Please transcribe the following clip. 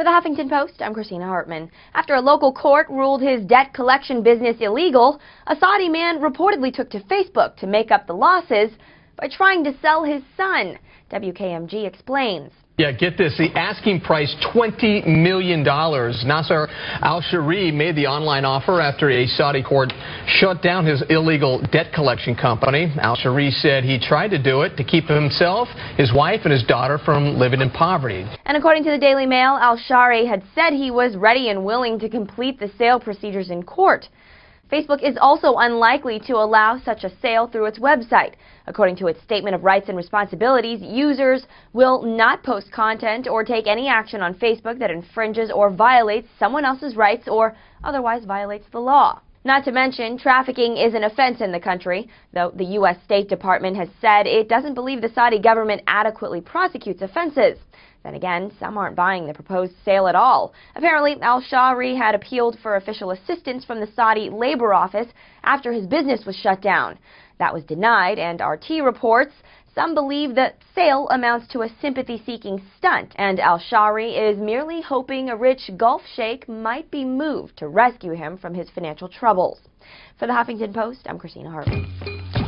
For the Huffington Post, I'm Christina Hartman. After a local court ruled his debt collection business illegal, a Saudi man reportedly took to Facebook to make up the losses by trying to sell his son. WKMG explains. Yeah, get this. The asking price, $20 million. Nasser al-Shahry made the online offer after a Saudi court shut down his illegal debt collection company. Al-Shahry said he tried to do it to keep himself, his wife, and his daughter from living in poverty. And according to the Daily Mail, al-Shahry had said he was ready and willing to complete the sale procedures in court. Facebook is also unlikely to allow such a sale through its website. According to its statement of rights and responsibilities, users will not post content or take any action on Facebook that infringes or violates someone else's rights or otherwise violates the law. Not to mention, trafficking is an offense in the country, though the U.S. State Department has said it doesn't believe the Saudi government adequately prosecutes offenses. Then again, some aren't buying the proposed sale at all. Apparently, al-Shahry had appealed for official assistance from the Saudi Labor Office after his business was shut down. That was denied, and RT reports some believe that sale amounts to a sympathy-seeking stunt, and al-Shahry is merely hoping a rich Gulf sheikh might be moved to rescue him from his financial troubles. For the Huffington Post, I'm Christina Hartman.